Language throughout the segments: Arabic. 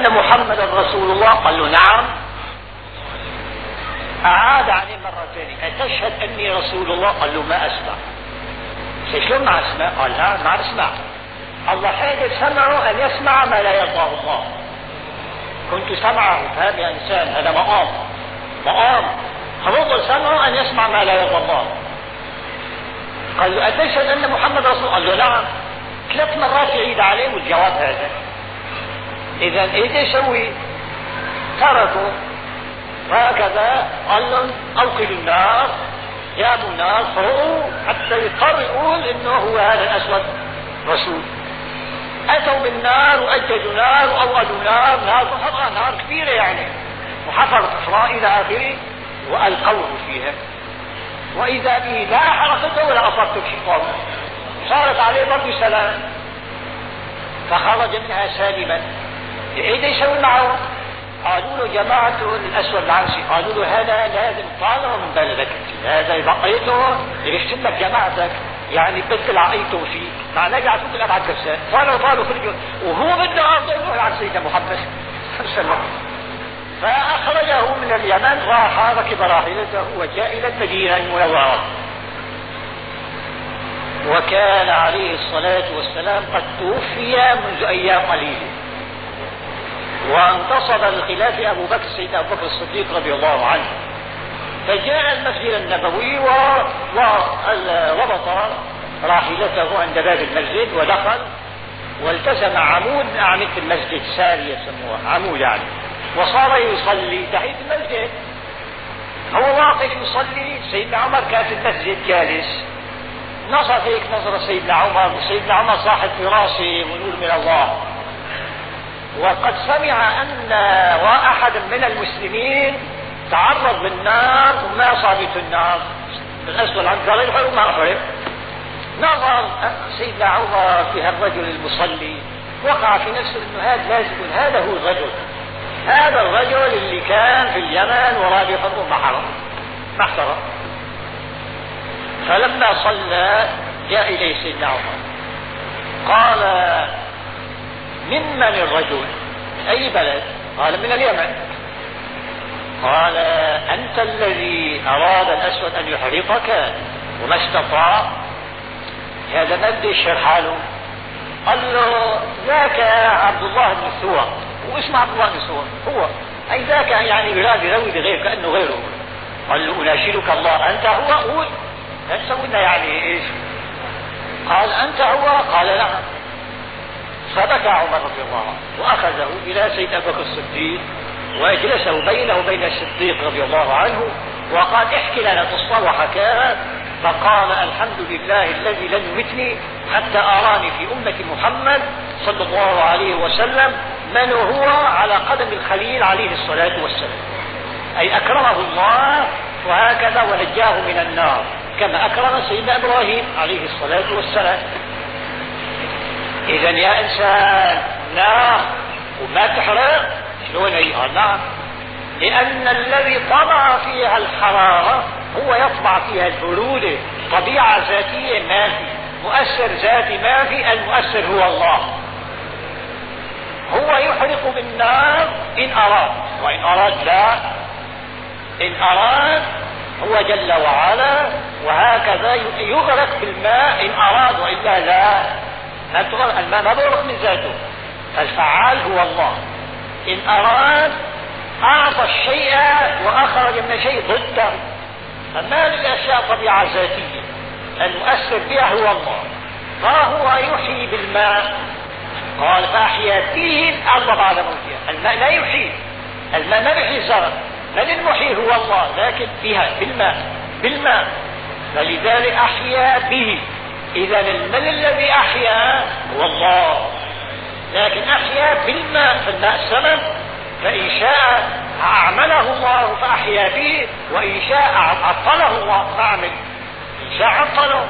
أن محمدا رسول الله؟ قال له نعم. أعاد عليه مرة ثانية أتشهد أني رسول الله؟ قال له ما أسمع. شلون ما أسمع؟ قال لا ما أسمع. الله حين سمعه أن يسمع ما لا يرضاه الله. كنت سمعه. هذا إنسان هذا مقام. مقام. فضل سمعه أن يسمع ما لا يرضى الله. قال له أتشهد أن محمد رسول الله؟ قال له نعم. ثلاث مرات يعيد عليه والجواب هذا. إذا إيش يسوي؟ تركوا. وهكذا قال لهم أوقدوا النار جابوا النار فرقوا حتى يضطر يقول إنه هو هذا الأسود رسول. أتوا بالنار وأججوا نار وأوقدوا نار. نار محرقة نار كبيرة يعني. وحفروا حفراء إلى آخره وألقوه فيها. وإذا به لا حرقته ولا أصبته شيء صارت عليه برضه سلام فخرج منها سالما إيش يسوي معه؟ قالوا له جماعة الأسود العنسي قالوا له هذا لازم طالما من بلدك هذا بقيته يرسم لك جماعتك؟ يعني بدل عقيته فيه معناه قاعد تقول أبعد كبسات طالوا طالوا خرجوا. وهو بده أرضه يروح على سيدنا محمد. صلى الله فأخرجه من اليمن راح ركب راحلته وجاء إلى المدينة المنورة. وكان عليه الصلاة والسلام قد توفي منذ أيام قليلة. وانتصب لخلاف أبو بكر سيدنا أبو بكر الصديق رضي الله عنه. فجاء المسجد النبوي وربط راحلته عند باب المسجد ودخل والتزم عمود من أعمدة المسجد ساري يسموها عمود يعني. وصار يصلي تحت المسجد. هو واقف يصلي سيدنا عمر كان في المسجد جالس. نظر هيك نظر سيدنا عمر وسيدنا عمر صاحب في راسه ونور من الله. وقد سمع أن أحد من المسلمين تعرض للنار وما أصابته النار. الأسود عن قال يحرق ما أحرق نظر سيدنا عمر في هالرجل المصلي وقع في نفسه إنه هذا لازم هذا هو الرجل. هذا الرجل اللي كان في اليمن يحرم ما حرم ما احترم فلما صلى جاء إليه سيدنا عمر. قال ممن الرجل؟ أي بلد؟ قال من اليمن. قال أنت الذي أراد الأسود أن يحرقك وما استطاع. هذا ما بدي يشرح حاله؟ قال له ذاك عبد الله بن سوى. واسمه عبد الله بن سوى. هو. أي ذاك يعني يراد يروي بغير كأنه غيره. قال له أناشدك الله أنت هو؟ قول لا تسوي لنا يعني إيش؟ قال أنت هو؟ قال نعم. فبكى عمر رضي الله عنه وأخذه إلى سيد ابي بكر الصديق وأجلسه بينه وبين الصديق رضي الله عنه وقال احكي لنا قصة وحكاها فقال الحمد لله الذي لم يمتني حتى أراني في أمة محمد صلى الله عليه وسلم من هو على قدم الخليل عليه الصلاة والسلام. أي أكرمه الله وهكذا ونجاه من النار كما أكرم سيدنا إبراهيم عليه الصلاة والسلام. إذا يا إنسان نار وما تحرق شلون هي نار لأن الذي طبع فيها الحرارة هو يطبع فيها البرودة طبيعة ذاتية ما في مؤثر ذاتي ما في المؤثر هو الله. هو يحرق بالنار إن أراد وإن أراد لا. إن أراد هو جل وعلا وهكذا يغرق بالماء إن أراد وإلا لا. الماء ما بيغرق من ذاته الفعال هو الله. إن أراد أعطى الشيء وأخرج من شيء ضده. فما للأشياء طبيعة ذاتية المؤثر بها هو الله. فهو يحيي بالماء. قال فأحيا به الأرض بعد موتها. الماء لا يحيي. الماء ما يحيي الزرع. بل المحيي هو الله. لكن بها بالماء. بالماء. فلذلك أحيا به. إذا المن الذي أحيا؟ هو الله. لكن أحيا بالماء فالماء سمن فإن شاء أعمله الله فأحيا به وإن شاء عطله الله فأعمل. إن شاء عطله.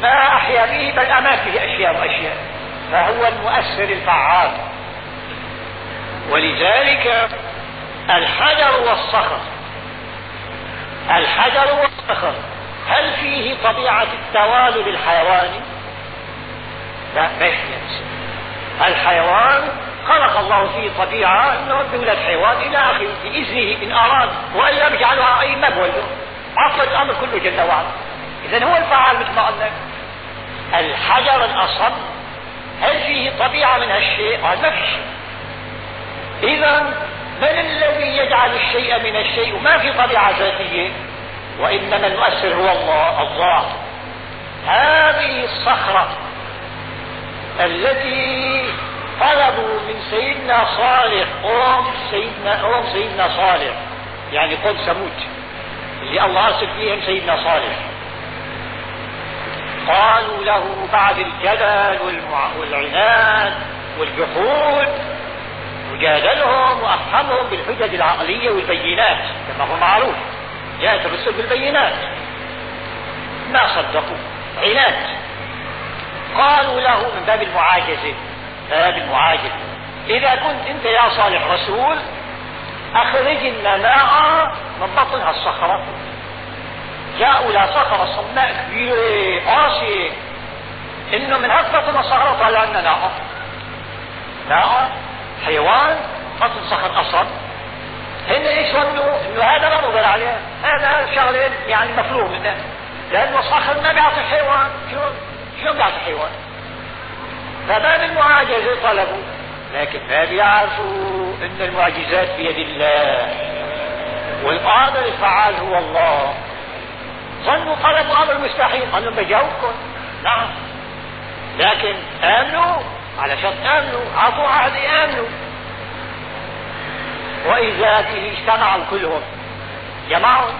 ما أحيا به بل أمات به أشياء وأشياء. فهو المؤثر الفعال. ولذلك الحجر والصخر. الحجر والصخر. هل فيه طبيعة التوالد الحيواني؟ لا ما الحيوان خلق الله فيه طبيعة انه يولد حيوان إلى آخره بإذنه إن أراد والا بيجعلها أي ما بولده عقل الأمر كله جل وعلا. اذا هو الفعال مثل ما قلنا. الحجر الأصم هل فيه طبيعة من هالشيء؟ قال ما في شيء. اذا من الذي يجعل الشيء من الشيء؟ وما في طبيعة ذاتية. وإنما المؤثر هو الله الله هذه الصخرة التي طلبوا من سيدنا صالح قوم سيدنا قوم سيدنا صالح يعني قوم ثمود اللي الله أرسل فيهم سيدنا صالح. قالوا له بعد الجدل والعناد والجحود وجادلهم وأفهمهم بالحجج العقلية والبينات كما هو معروف. جاءت الرسل بالبينات. ما صدقوا؟ عناد. قالوا له من باب المعاجزه باب المعاجزه إذا كنت أنت يا صالح رسول أخرج لنا من بطنها الصخرة. جاءوا إلى صخرة صماء كبيره قاسيه إنه من هالبطن الصخره طلع لنا ناقه ناقه حيوان بطن صخر أصلا هن إيش ظنوا انه هذا ما نظر عليه. هذا شغله يعني مفروغ منه لأنه الصخر ما بيعطي حيوان شو شو بيعطي حيوان؟ فباب المعاجزه طلبوا لكن ما بيعرفوا إن المعجزات بيد الله. والقادر الفعال هو الله. ظنوا طلبوا أمر مستحيل. قالوا بجاوبكم. نعم. لكن آمنوا على شرط آمنوا. أعطوا عهد آمنوا. واذا به اجتمعوا كلهم. جمعوا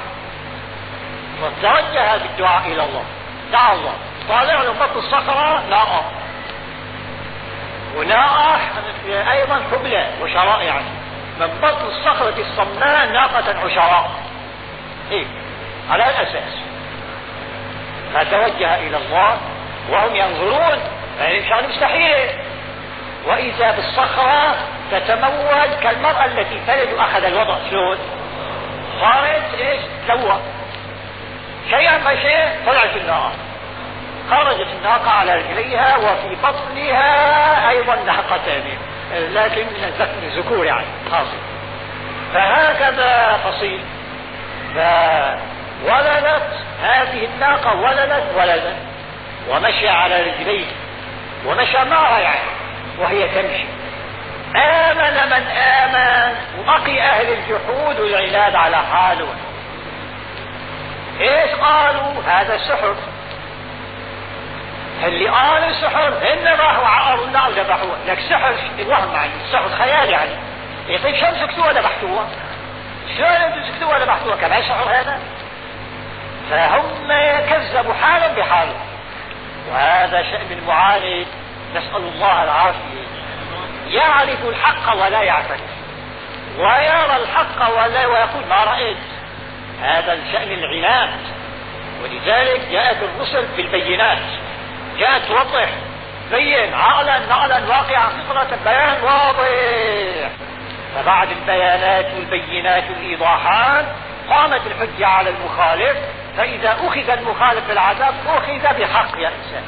وتوجه بالدعاء إلى الله. دعا الله. طالع له بطن الصخره ناقه وناقه أيضا حبلى وشراء يعني. من بطن الصخرة الصماء ناقة عشراء. إيه على الأساس. فتوجه إلى الله وهم ينظرون. يعني شغله مستحيلة وإذا بالصخرة تتموج كالمرأة التي تلد أخذ الوضع. شلون؟ صارت إيش؟ تلوى شيئا ما شيء طلعت الناقة خرجت الناقة على رجليها وفي بطنها أيضا ناقتان لكن من الذكور يعني خاصة. فهكذا فصيل. فولدت هذه الناقة ولدت ولدا ومشى على رجليه. ومشى معها يعني وهي تمشي. آمن من آمن. وبقي أهل الجحود والعناد على حاله. إيش قالوا؟ هذا سحر اللي قالوا سحر هن راحوا عقروا النار وذبحوها لك سحر وهم يعني سحر خيال يعني. يطيب شلون سكتوها ذبحتوها. شلون أنتم سكتوها ذبحتوها. كمان سحر هذا. فهم كذبوا حالا بحال وهذا شأن المعاند نسأل الله العافية. يعرف الحق ولا يعترف ويرى الحق ولا ويقول ما رأيت. هذا الشأن العناد. ولذلك جاءت الرسل بالبينات. جاءت توضح بين عقلا نقلا واقعا فطرة بيان واضح. فبعد البيانات والبينات والإيضاحات قامت الحجة على المخالف فإذا أخذ المخالف بالعذاب أخذ بحق يا إنسان.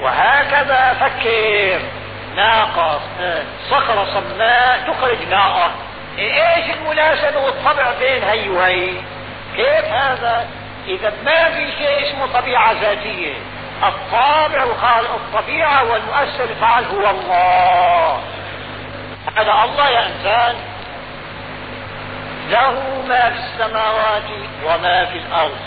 وهكذا فكر. ناقة صخرة صماء تخرج ناقة. إيش المناسبة والطبع بين هي وهي؟ كيف هذا؟ إذا ما في شيء اسمه طبيعة ذاتية. الطابع وخالق الطبيعة والمؤثر الفعال هو الله. هذا الله يا إنسان. له ما في السماوات وما في الأرض.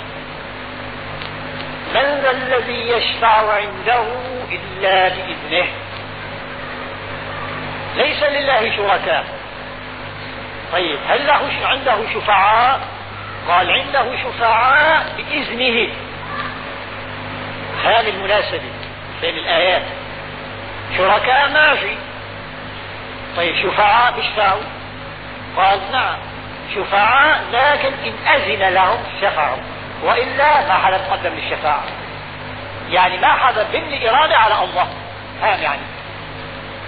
من ذا الذي يشفع عنده إلا بإذنه؟ ليس لله شركاء. طيب هل له عنده شفعاء؟ قال عنده شفعاء بإذنه. هذه المناسبة بين الآيات. شركاء ما في. طيب شفعاء بيشفعوا؟ قال نعم. شفعاء لكن إن أذن لهم شفعوا. وإلا ما حدا تقدم للشفاعة. يعني ما حدا بني إرادة على الله. فاهم يعني؟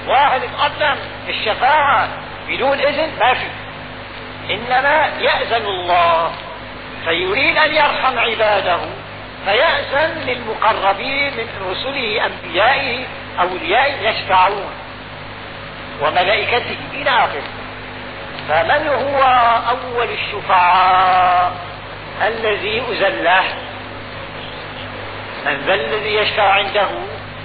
واحد يتقدم الشفاعة بدون إذن ما في إنما يأذن الله فيريد أن يرحم عباده فيأذن للمقربين من رسله أنبيائه أوليائه يشفعون. وملائكته إلى آخره. فمن هو أول الشفعاء الذي يؤذن له؟ من ذا الذي يشفع عنده؟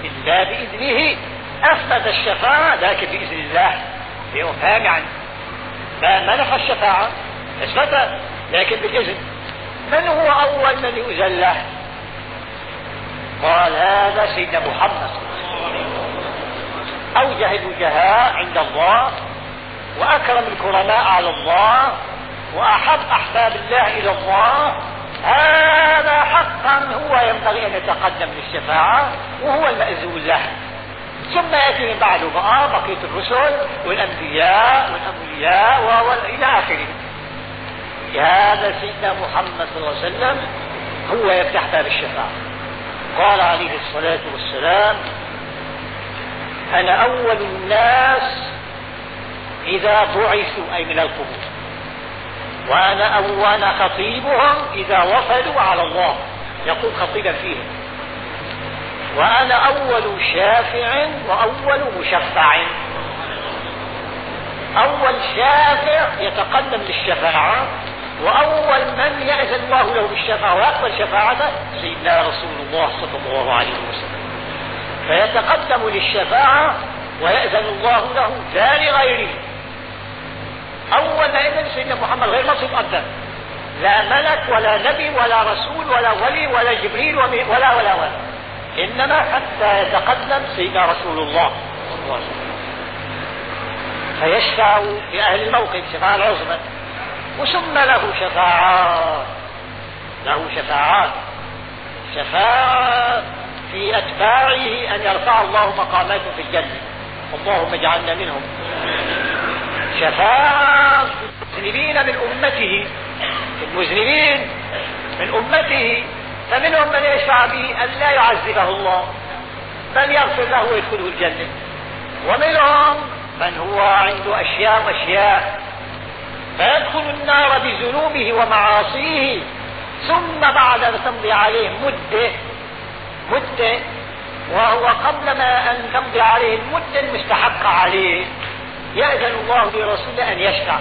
إلا بإذنه. أثبت الشفاعة لكن بإذن الله فاهم عنه ما منح الشفاعة؟ اثبتها لكن بالإذن من هو أول من يؤذن له؟ قال هذا سيدنا محمد. أوجه الوجهاء عند الله وأكرم الكرماء على الله وأحب أحباب الله إلى الله. هذا حقا هو ينبغي أن يتقدم للشفاعة وهو المأذون له. ثم يأتي من بعده بقى بقية الرسل والأنبياء والأولياء وإلى آخره. هذا سيدنا محمد صلى الله عليه وسلم هو يفتح باب الشفاعة. قال عليه الصلاة والسلام أنا أول الناس إذا بعثوا أي من القبور. وأنا أول خطيبهم إذا وصلوا على الله. يقول خطيبا فيهم وأنا أول شافع وأول مشفع. أول شافع يتقدم للشفاعة وأول من يأذن الله له بالشفاعة ويقبل شفاعته سيدنا رسول الله صلى الله عليه وسلم. فيتقدم للشفاعة ويأذن الله له لا لغيره أول ما سيدنا محمد غير مصيب أبدا. لا ملك ولا نبي ولا رسول ولا ولي ولا جبريل ولا ولا ولا إنما حتى يتقدم سيدنا رسول الله صلى الله عليه وسلم. فيشفع لأهل الموقف شفاعة العظمى وثم له شفاعات له شفاعات شفاعة في أتباعه أن يرفع الله مقاماته في الجنة. اللهم اجعلنا منهم. شفاعة المذنبين من أمته المذنبين من أمته. فمنهم من يشفع به أن لا يعذبه الله بل يغفر له ويدخله الجنة. ومنهم من هو عنده أشياء وأشياء فيدخل النار بذنوبه ومعاصيه ثم بعد أن تمضي عليه مدة مدة وهو قبل ما أن تمضي عليه المدة المستحقة عليه يأذن الله لرسوله أن يشفع.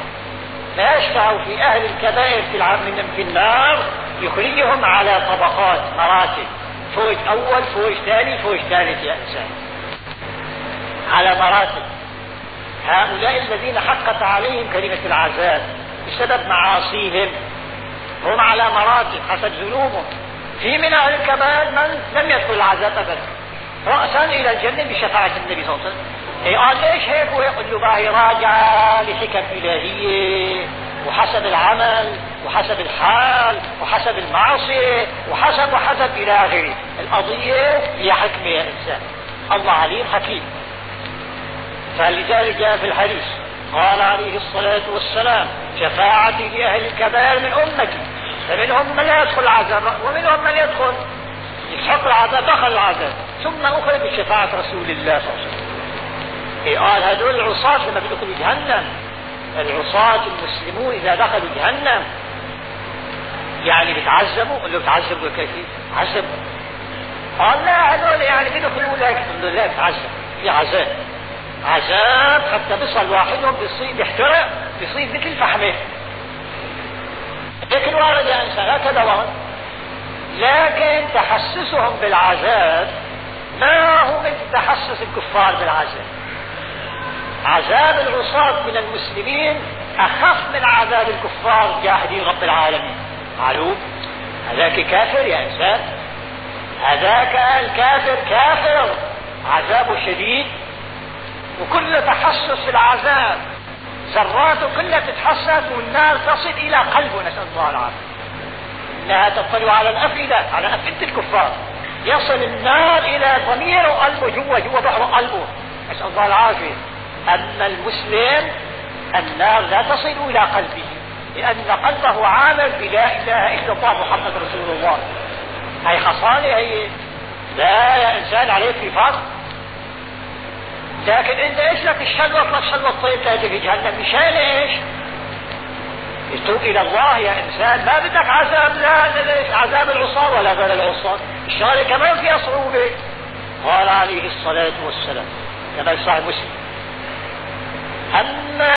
فيشفع في أهل الكبائر في من في النار يخرجهم على طبقات مراتب. فوج أول فوج ثاني فوج ثالث يا إنسان. على مراتب. هؤلاء الذين حقت عليهم كلمة العذاب بسبب معاصيهم. هم على مراتب حسب ذنوبهم في من أهل الكبائر من لم يدخل العذاب أبدا. رأسا إلى الجنة بشفاعة النبي صلى الله عليه وسلم. إيه قال ليش هيك؟ ويقول له باهي راجعة لحكم إلهية وحسب العمل. وحسب الحال وحسب المعصية وحسب وحسب إلى آخره. القضية هي حكمة يا إنسان. الله عليم حكيم. فلذلك جاء في الحديث قال عليه الصلاة والسلام شفاعتي لأهل الكبائر من أمتي فمنهم من يدخل العذاب ومنهم من يدخل يسحق العذاب دخل العذاب. ثم أخرج بشفاعة رسول الله صلى الله عليه وسلم. إيه قال هذول العصاة لما بيدخلوا جهنم العصاة المسلمون إذا دخلوا جهنم يعني بيتعذبوا قال له بتعذبوا كيف عذبوا قال لا هذول يعني بيدخلوا لك الحمد لله بتعذب. في عذاب. عذاب حتى بيصل واحدهم بيصيب بيحترق بيصيب مثل فحمة. لكن وارد إنسان هكذا وارد لكن تحسسهم بالعذاب ما هو مثل تحسس الكفار بالعذاب. عذاب العصاة من المسلمين أخف من عذاب الكفار جاهدين رب العالمين. معلوم هذاك كافر يا إنسان. هذاك الكافر كافر عذابه شديد. وكل تحسس العذاب. ذراته كلها تتحسس والنار تصل إلى قلبه نسأل الله العافية. إنها تطلع على الأفئدة على أفئدة الكفار. يصل النار إلى ضمير قلبه جوا جوا بحر قلبه. نسأل الله العافية. أما المسلم النار لا تصل إلى قلبه. لأن قلبه عامل بلا إله إلا الله محمد رسول الله. هي خصالة هي لا يا إنسان عليك في فرق. لكن إنت إيش لك الشلوة؟ الشلوة؟ الطيب تأتي في جهنم. مشان إيش؟ يتوب إلى الله يا إنسان. ما بدك عذاب لا عذاب العصاة ولا غير العصاة. الشغلة كمان فيها صعوبة. قال عليه الصلاة والسلام. كما صحيح مسلم. أما